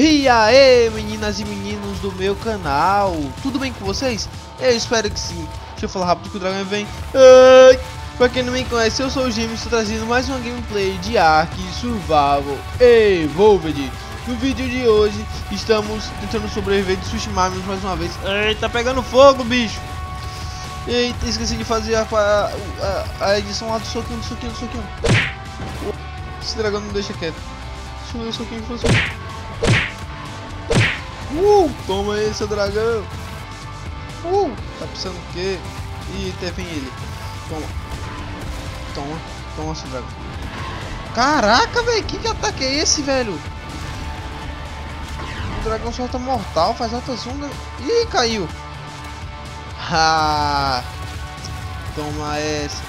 E aí, meninas e meninos do meu canal, tudo bem com vocês? Eu espero que sim. Deixa eu falar rápido que o dragão vem. Ai, pra quem não me conhece, eu sou o Jimmy, estou trazendo mais uma gameplay de Ark Survival Evolved. No vídeo de hoje, estamos tentando sobreviver de Sushimamis mais uma vez. Eita, tá pegando fogo, bicho! Eita, esqueci de fazer a, a, a, edição lá do soquinho, do soquinho, do soquinho. Esse dragão não deixa quieto. Deixa eu ver o soquinho foi Uh, toma aí, seu dragão. Uh, tá pensando o quê? Ih, teve ele. Toma. Toma, toma, seu dragão. Caraca, velho, que, que ataque é esse, velho? O dragão solta mortal, faz altas ondas. Ih, caiu. Ah, toma essa.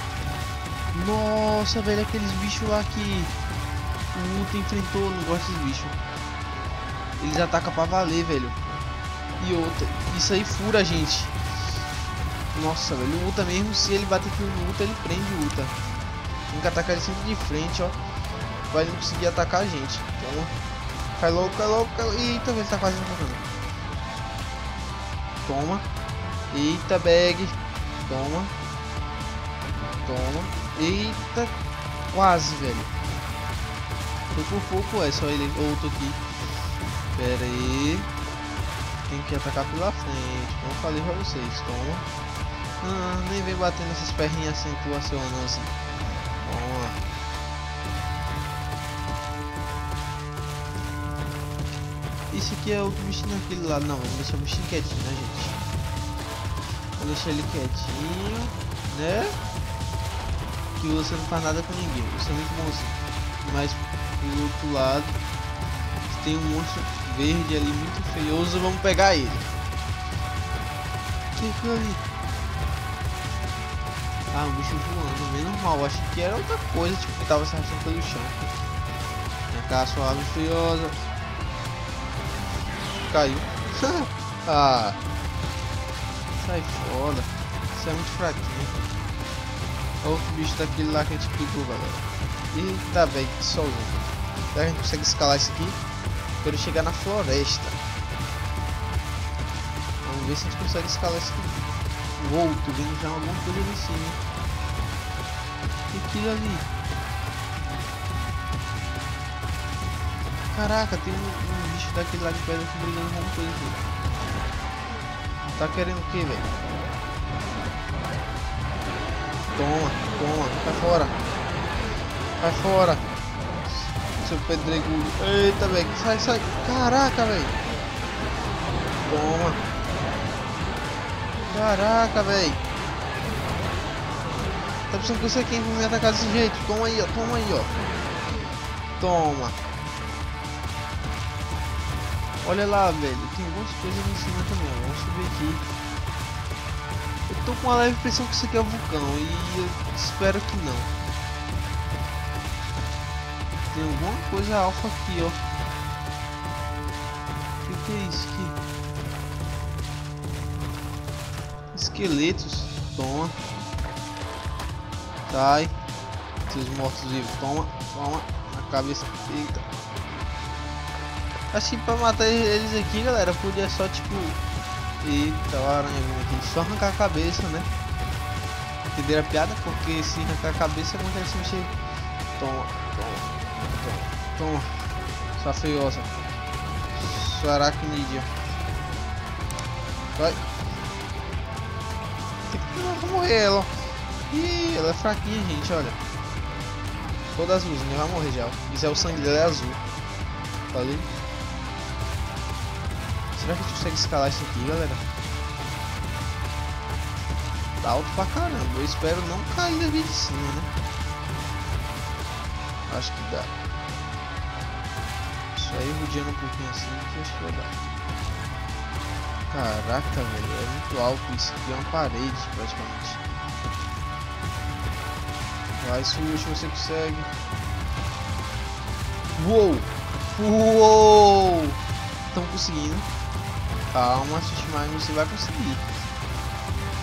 Nossa, velho, aqueles bichos lá que o Uta enfrentou. Não gosto desses bichos. Eles atacam pra valer, velho. E outra, isso aí fura a gente. Nossa, velho, o Uta mesmo, se ele bater aqui no Uta, ele prende o Uta. Tem que atacar ele sempre de frente, ó. Vai não conseguir atacar a gente. Então, cai logo, cai logo, cai. Eita, ele tá quase morrendo. Toma. Eita, bag. Toma. Toma. Eita, quase, velho. Foi por pouco, é só ele outro aqui. Pera aí. Tem que atacar pela frente. Como falei pra vocês. Toma. Ah, nem vem batendo essas perninhas assim, tu acionando assim. Toma. Esse aqui é outro bichinho naquele lado. Não, vamos deixar o bichinho quietinho, né, gente? Vou deixar ele quietinho, né? Que você não faz nada com ninguém. Você é muito bonzinho. Mas do outro lado tem um monstro verde ali muito feioso, vamos pegar ele. Que foi ali? Ah, um bicho voando, menos mal, acho que era outra coisa, tipo, que tava se arrastando pelo chão. Minha cá, sua ave furiosa. Caiu. ah. Sai fora. Isso é muito fraquinho. Outro bicho daquele lá que a gente pegou, galera. Eita, velho, que solzinho. Será que a gente consegue escalar isso aqui? Quero chegar na floresta. Vamos ver se a gente consegue escalar esse. Uou, tô vendo já alguma coisa ali em cima. E aquilo ali? Caraca, tem um, um bicho daquele lá de pedra que brigando com alguma coisa. Tá querendo o que, velho? Toma, toma, vai fora. Vai fora seu pedregulho. Eita, velho. Sai, sai. Caraca, velho. Toma. Caraca, velho. Tá pensando que você vai me atacar desse jeito? Toma aí, ó. Toma aí, ó. Toma. Olha lá, velho. Tem algumas coisas em cima também. Vamos subir aqui. Eu tô com uma leve impressão que isso aqui é um vulcão. E eu espero que não. Tem alguma coisa alfa aqui, ó. O que, que é isso aqui? Esqueletos. Toma. Sai. Seus mortos-vivos. Toma. Toma. Na cabeça. Eita. Acho que pra matar eles aqui, galera, podia só tipo... Eita, vindo aqui. Só arrancar a cabeça, né? Entenderam a piada? Porque se arrancar a cabeça, se mexer. Toma. Toma. Sua feiosa. Sua aracnídea. Vai. Tem que morrer ela. Ih, ela é fraquinha, gente, olha. Toda azulzinha, vai morrer já. Isso é o sangue dela é azul. Falei. Será que a gente consegue escalar isso aqui, galera? Tá alto pra caramba. Eu espero não cair daqui de cima, né? Acho que dá. Ir rodeando um pouquinho assim que acho que vai dar. Caraca, velho, é muito alto isso aqui, é uma parede praticamente. Vai, Sushi, você consegue. Uou! Uou! Estamos conseguindo. Calma, Sushimai, você vai conseguir.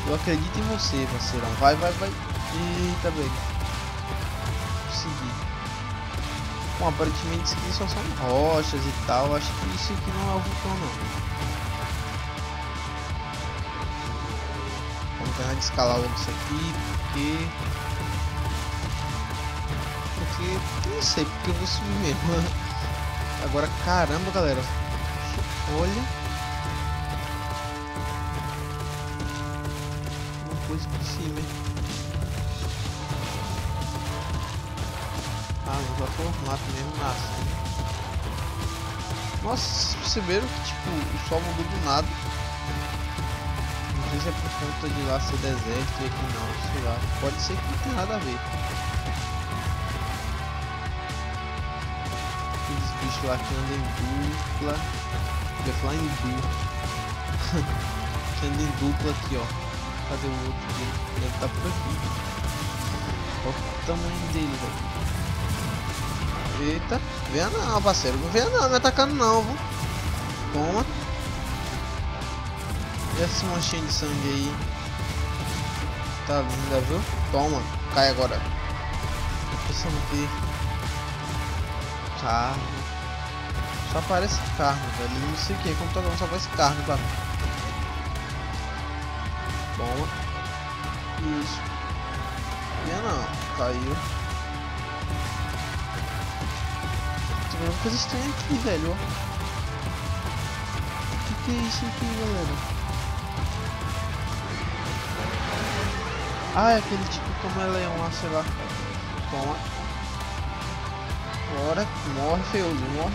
Eu acredito em você, parceirão. Vai, vai, vai. Eita, velho. Bom, aparentemente isso aqui só são rochas e tal. Acho que isso aqui não é o vulcão não. Vamos tentar escalar logo isso aqui, porque... Porque... Não sei, porque eu vou subir mesmo. Agora, caramba, galera. Olha... Uma coisa por cima, hein? Ah, não vai formato mesmo nasce. Nossa, vocês perceberam que tipo, o sol mudou do nada. Não sei se é por conta de lá ser deserto e aqui não, sei lá. Pode ser que não tenha nada a ver. Aqueles bichos lá que andam em dupla. Eu ia falar em dupla. que anda em dupla aqui, ó. Cadê o outro aqui? Deve estar tá por aqui. Olha o tamanho dele, velho. Eita, venha não, parceiro. Não venha não, me atacando não, viu? Toma. E essa manchinha de sangue aí? Tá linda, viu? Toma, cai agora. Pensando aqui. Carne. Só aparece carne, velho. Não sei o que, computador só aparece carne pra. Toma. Isso. Venha não, caiu. Tô vendo coisa estranha aqui, velho. O que, que é isso aqui, galera? Ah, é aquele tipo como é leão lá, sei lá. Toma. Bora, morre, feioso, morre.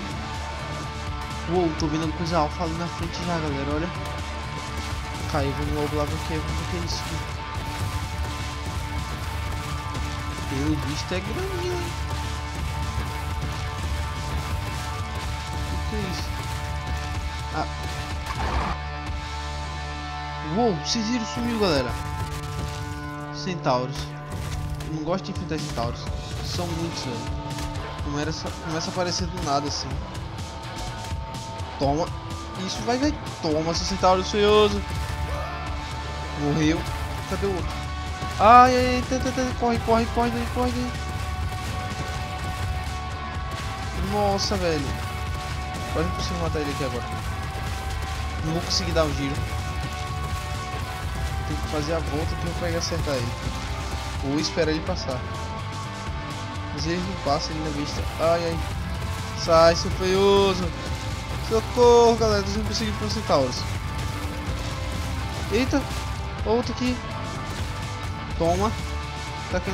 Uou, tô vendo coisa alfa ali na frente já, galera, olha. Caiu no lobo lá do que, vamos ver é isso aqui. Pelo visto é grandinho, hein. Que é isso? Ah. Uou, Cisiro sumiu, galera. Centauros. Eu não gosto de enfrentar centauros. São muitos, velho. Começa, a aparecer do nada, assim. Toma. Isso vai, vai. Toma, seu centauro feioso. Morreu. Cadê o outro? Ai, ai, ai, corre, corre, corre, corre, corre. Nossa, velho. Quase não consigo matar ele aqui agora. Não vou conseguir dar um giro. Tem que fazer a volta que eu pegar acertar ele. Ou esperar ele passar. Mas ele não passa, ele na vista. Ai, ai. Sai, seu feioso. Socorro, galera. Tô sendo perseguido por centauros. Eita. Outro aqui. Toma. Tá aqui.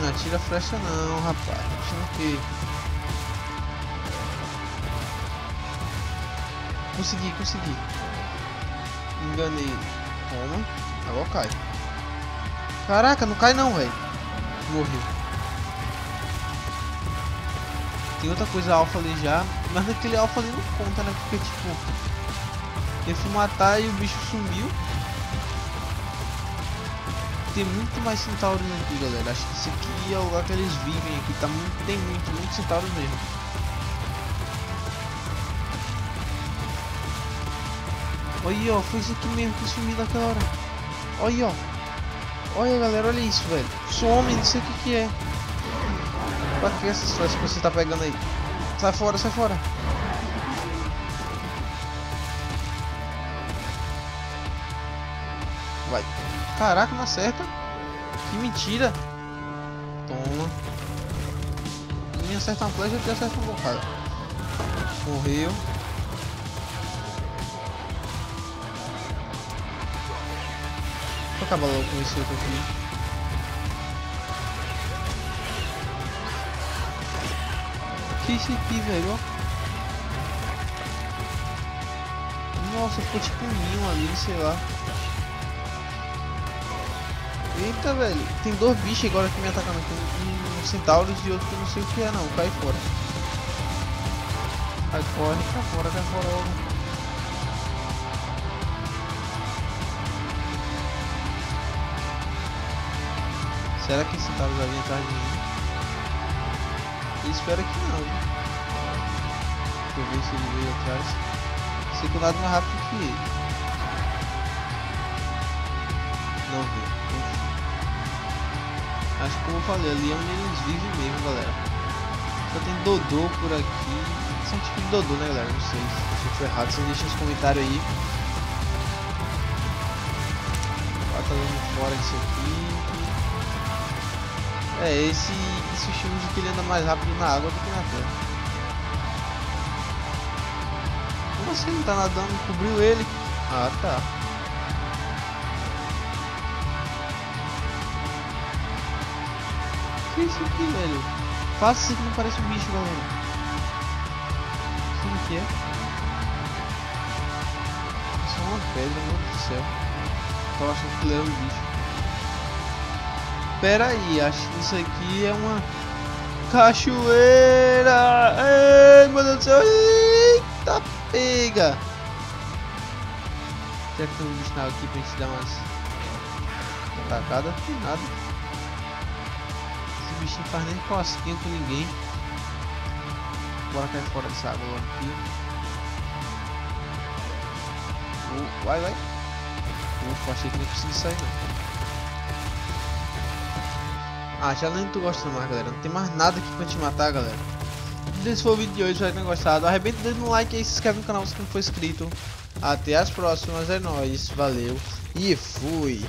Não atira flecha não, rapaz. Atira o quê? Consegui, consegui. Enganei. Toma. Agora cai. Caraca, não cai não, velho. Morreu. Tem outra coisa alfa ali já. Mas naquele alfa ali não conta, né? Porque, tipo... Eu fui matar e o bicho sumiu. Tem muito mais centauros aqui, galera. Acho que esse aqui é o lugar que eles vivem aqui. Tá muito, tem muito, muito centauros mesmo. Olha, ó, foi isso aqui mesmo que sumiu naquela hora. Olha, ó. Olha, galera, olha isso, velho. Some, não sei o que que é. Pra que essas flechas que você tá pegando aí? Sai fora, sai fora. Vai. Caraca, não acerta. Que mentira. Toma. Me acerta uma flecha, eu te acerto um bocado. Morreu. Acabar logo com esse outro aqui. Que esse aqui, velho, Nossa, ficou tipo um ninho ali, sei lá. Eita, velho. Tem dois bichos agora que me atacando. Um, centauros e outro que não sei o que é não. Cai fora. Cai fora, cai fora, cai fora. Será que esse cara vai vir atrás de mim? espero que não. Deixa eu ver se ele veio atrás. Sei que o lado mais rápido que ele. Não veio. Acho que como eu falei, ali é onde eles vivem mesmo, galera. Só tem Dodô por aqui. São tipo de Dodô, né, galera? Não sei se eu estiver errado. Vocês deixem nos comentários aí. Ó, tá dando fora disso aqui. É, esse, esse estilo de que ele anda mais rápido na água do que na terra. Como assim? Ele tá nadando? Cobriu ele? Ah, tá. que é isso aqui, velho? Faça isso que não parece um bicho, galera. Isso que é? Isso é uma pedra, meu Deus do céu. Tava achando que ele era um bicho. Pera aí, acho que isso aqui é uma cachoeira. Ei, meu Deus do céu. Eita, pega. Será que tem um bicho aqui pra gente dar umas atacadas? Não tem nada bichinho faz nem cosquinha com ninguém. Bora cair fora dessa água logo aqui. Uh, vai, vai. Ufa, achei que nem consegui sair não. Ah, já nem tu gosta mais, galera. Não tem mais nada aqui pra te matar, galera. Esse foi o vídeo de hoje, espero que tenham gostado. Arrebenta o dedo no like e se inscreve no canal se não for inscrito. Até as próximas, é nóis, valeu e fui.